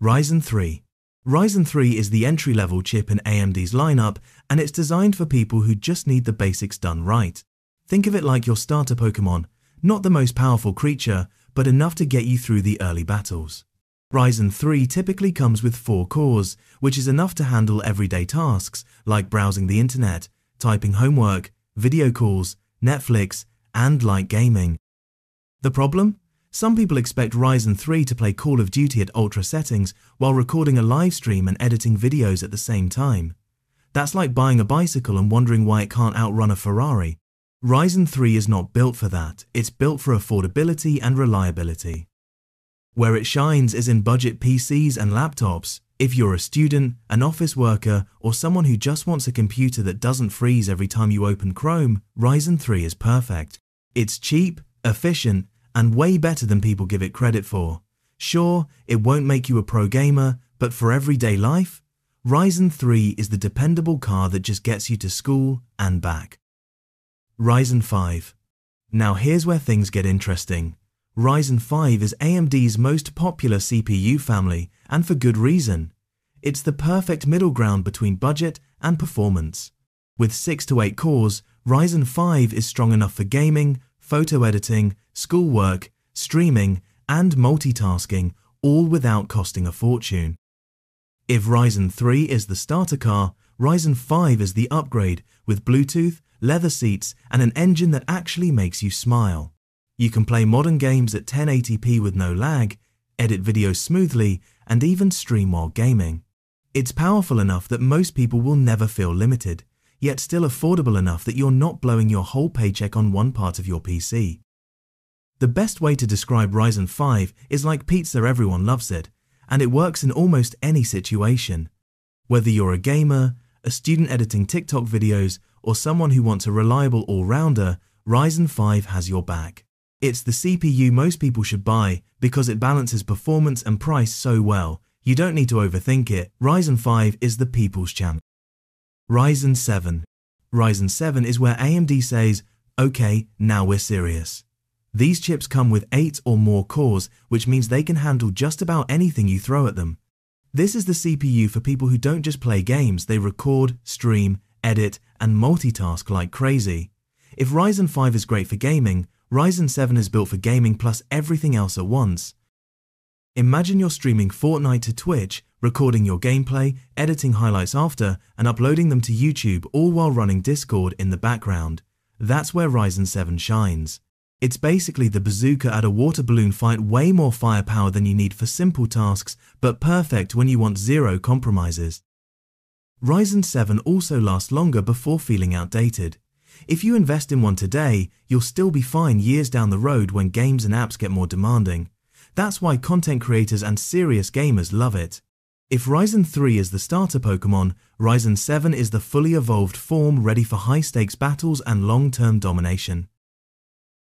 Ryzen 3 Ryzen 3 is the entry-level chip in AMD's lineup and it's designed for people who just need the basics done right. Think of it like your starter Pokemon, not the most powerful creature, but enough to get you through the early battles. Ryzen 3 typically comes with 4 cores, which is enough to handle everyday tasks like browsing the internet, typing homework, video calls, Netflix, and light gaming. The problem? Some people expect Ryzen 3 to play Call of Duty at ultra settings while recording a live stream and editing videos at the same time. That's like buying a bicycle and wondering why it can't outrun a Ferrari. Ryzen 3 is not built for that, it's built for affordability and reliability. Where it shines is in budget PCs and laptops. If you're a student, an office worker, or someone who just wants a computer that doesn't freeze every time you open Chrome, Ryzen 3 is perfect. It's cheap, efficient, and way better than people give it credit for. Sure, it won't make you a pro gamer, but for everyday life, Ryzen 3 is the dependable car that just gets you to school and back. Ryzen 5. Now here's where things get interesting. Ryzen 5 is AMD's most popular CPU family, and for good reason. It's the perfect middle ground between budget and performance. With 6 to 8 cores, Ryzen 5 is strong enough for gaming, photo editing, schoolwork, streaming, and multitasking, all without costing a fortune. If Ryzen 3 is the starter car, Ryzen 5 is the upgrade with Bluetooth, leather seats, and an engine that actually makes you smile. You can play modern games at 1080p with no lag, edit videos smoothly, and even stream while gaming. It's powerful enough that most people will never feel limited, yet still affordable enough that you're not blowing your whole paycheck on one part of your PC. The best way to describe Ryzen 5 is like pizza everyone loves it, and it works in almost any situation. Whether you're a gamer, a student editing TikTok videos, or someone who wants a reliable all-rounder, Ryzen 5 has your back. It's the CPU most people should buy because it balances performance and price so well. You don't need to overthink it. Ryzen 5 is the people's champ. Ryzen 7. Ryzen 7 is where AMD says, okay, now we're serious. These chips come with 8 or more cores, which means they can handle just about anything you throw at them. This is the CPU for people who don't just play games, they record, stream, edit, and multitask like crazy. If Ryzen 5 is great for gaming, Ryzen 7 is built for gaming plus everything else at once. Imagine you're streaming Fortnite to Twitch, recording your gameplay, editing highlights after, and uploading them to YouTube all while running Discord in the background. That's where Ryzen 7 shines. It's basically the bazooka at a water balloon fight way more firepower than you need for simple tasks, but perfect when you want zero compromises. Ryzen 7 also lasts longer before feeling outdated. If you invest in one today, you'll still be fine years down the road when games and apps get more demanding. That's why content creators and serious gamers love it. If Ryzen 3 is the starter Pokemon, Ryzen 7 is the fully evolved form ready for high-stakes battles and long-term domination.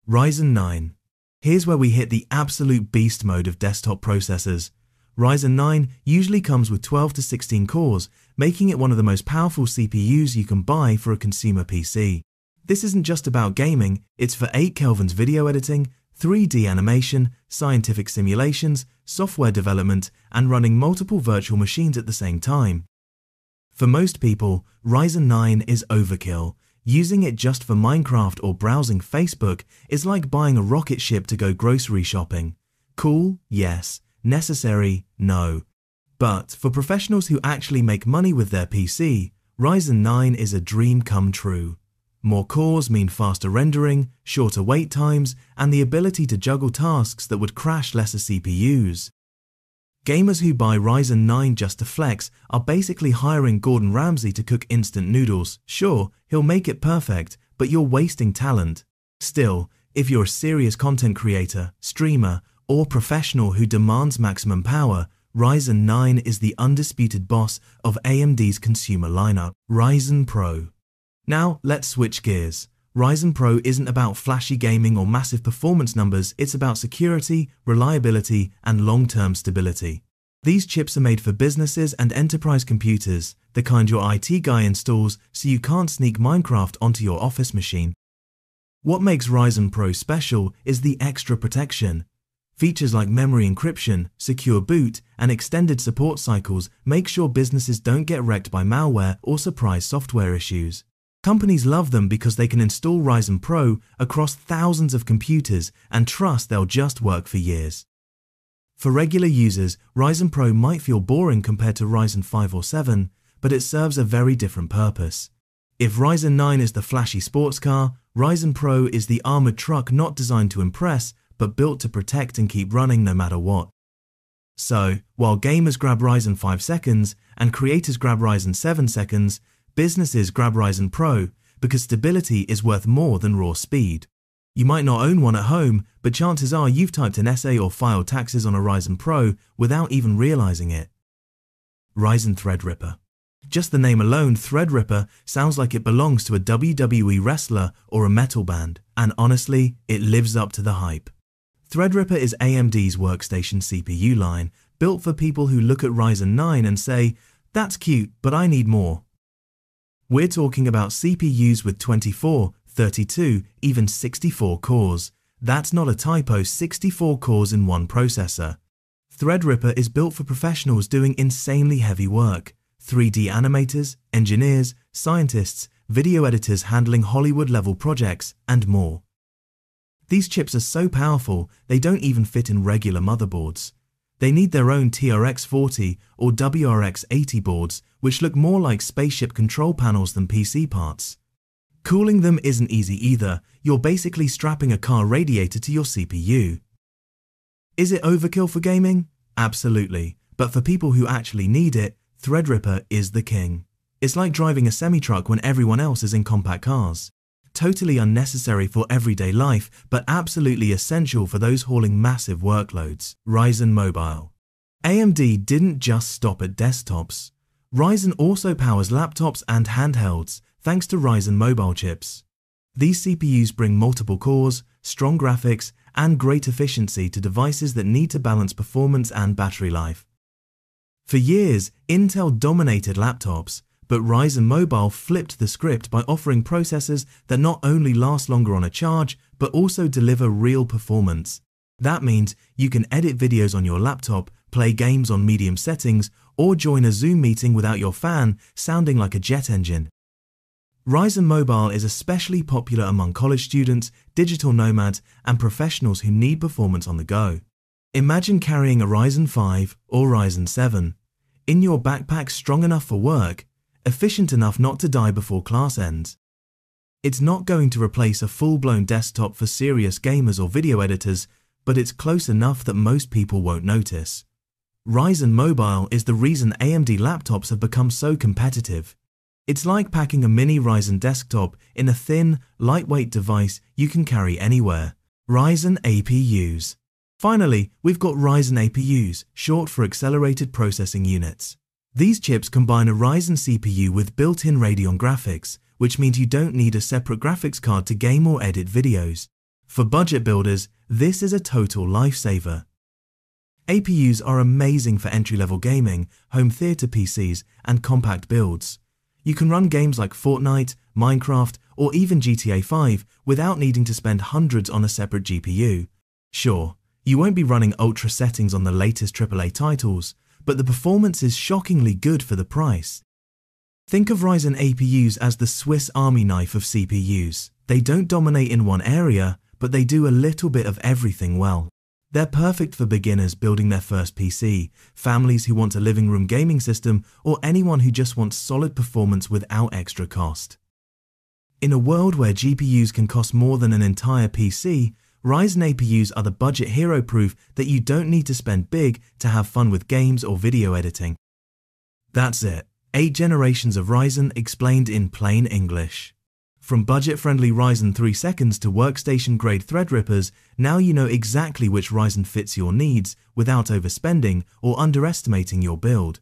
Ryzen 9. Here's where we hit the absolute beast mode of desktop processors. Ryzen 9 usually comes with 12 to 16 cores, making it one of the most powerful CPUs you can buy for a consumer PC. This isn't just about gaming, it's for 8 Kelvin's video editing, 3D animation, scientific simulations, software development, and running multiple virtual machines at the same time. For most people, Ryzen 9 is overkill. Using it just for Minecraft or browsing Facebook is like buying a rocket ship to go grocery shopping. Cool? Yes. Necessary? No. But for professionals who actually make money with their PC, Ryzen 9 is a dream come true. More cores mean faster rendering, shorter wait times, and the ability to juggle tasks that would crash lesser CPUs. Gamers who buy Ryzen 9 just to flex are basically hiring Gordon Ramsay to cook instant noodles. Sure, he'll make it perfect, but you're wasting talent. Still, if you're a serious content creator, streamer, or professional who demands maximum power, Ryzen 9 is the undisputed boss of AMD's consumer lineup, Ryzen Pro. Now, let's switch gears. Ryzen Pro isn't about flashy gaming or massive performance numbers, it's about security, reliability, and long-term stability. These chips are made for businesses and enterprise computers, the kind your IT guy installs so you can't sneak Minecraft onto your office machine. What makes Ryzen Pro special is the extra protection. Features like memory encryption, secure boot, and extended support cycles make sure businesses don't get wrecked by malware or surprise software issues. Companies love them because they can install Ryzen Pro across thousands of computers and trust they'll just work for years. For regular users, Ryzen Pro might feel boring compared to Ryzen 5 or 7, but it serves a very different purpose. If Ryzen 9 is the flashy sports car, Ryzen Pro is the armored truck not designed to impress, but built to protect and keep running no matter what. So, while gamers grab Ryzen 5s and creators grab Ryzen 7s, businesses grab Ryzen Pro because stability is worth more than raw speed. You might not own one at home, but chances are you've typed an essay or filed taxes on a Ryzen Pro without even realizing it. Ryzen Threadripper just the name alone, Threadripper, sounds like it belongs to a WWE wrestler or a metal band, and honestly, it lives up to the hype. Threadripper is AMD's workstation CPU line, built for people who look at Ryzen 9 and say, that's cute, but I need more. We're talking about CPUs with 24, 32, even 64 cores. That's not a typo, 64 cores in one processor. Threadripper is built for professionals doing insanely heavy work. 3D animators, engineers, scientists, video editors handling Hollywood level projects, and more. These chips are so powerful they don't even fit in regular motherboards. They need their own TRX 40 or WRX 80 boards, which look more like spaceship control panels than PC parts. Cooling them isn't easy either, you're basically strapping a car radiator to your CPU. Is it overkill for gaming? Absolutely, but for people who actually need it, Threadripper is the king. It's like driving a semi-truck when everyone else is in compact cars. Totally unnecessary for everyday life, but absolutely essential for those hauling massive workloads. Ryzen Mobile. AMD didn't just stop at desktops. Ryzen also powers laptops and handhelds, thanks to Ryzen mobile chips. These CPUs bring multiple cores, strong graphics, and great efficiency to devices that need to balance performance and battery life. For years, Intel dominated laptops, but Ryzen Mobile flipped the script by offering processors that not only last longer on a charge, but also deliver real performance. That means you can edit videos on your laptop, play games on medium settings, or join a Zoom meeting without your fan sounding like a jet engine. Ryzen Mobile is especially popular among college students, digital nomads, and professionals who need performance on the go. Imagine carrying a Ryzen 5 or Ryzen 7 in your backpack strong enough for work, efficient enough not to die before class ends. It's not going to replace a full-blown desktop for serious gamers or video editors, but it's close enough that most people won't notice. Ryzen Mobile is the reason AMD laptops have become so competitive. It's like packing a mini Ryzen desktop in a thin, lightweight device you can carry anywhere. Ryzen APUs Finally, we've got Ryzen APUs, short for Accelerated Processing Units. These chips combine a Ryzen CPU with built-in Radeon graphics, which means you don't need a separate graphics card to game or edit videos. For budget builders, this is a total lifesaver. APUs are amazing for entry-level gaming, home theater PCs, and compact builds. You can run games like Fortnite, Minecraft, or even GTA 5 without needing to spend hundreds on a separate GPU. Sure, you won't be running ultra settings on the latest AAA titles, but the performance is shockingly good for the price. Think of Ryzen APUs as the Swiss army knife of CPUs. They don't dominate in one area, but they do a little bit of everything well. They're perfect for beginners building their first PC, families who want a living room gaming system, or anyone who just wants solid performance without extra cost. In a world where GPUs can cost more than an entire PC, Ryzen APUs are the budget hero proof that you don't need to spend big to have fun with games or video editing. That's it. 8 generations of Ryzen explained in plain English. From budget-friendly Ryzen 3s to workstation-grade Threadrippers, now you know exactly which Ryzen fits your needs without overspending or underestimating your build.